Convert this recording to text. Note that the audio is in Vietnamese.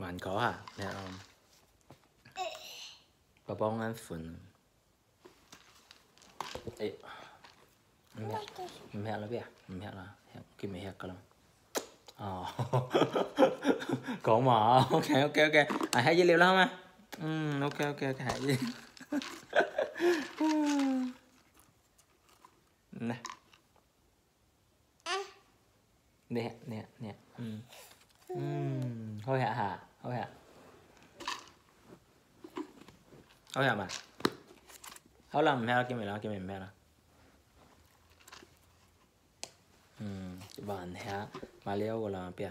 還 có hả à? nè um, bà bông ăn phun Ê, mẹ mẹ là biết mẹ là cái mẹ cái lắm. Ờ. Còn mà. Ok ok ok. À hãy dữ liệu lắm mà ừ ok ok ok hãy dữ nè. Nè nè nè. Ừ. Ừ. Thôi hả hả? Thôi hả? Thôi hả mà thôi làm mẹ cái mày làm cái mày mẹ là ừ bạn hả? Mà liệu của là bia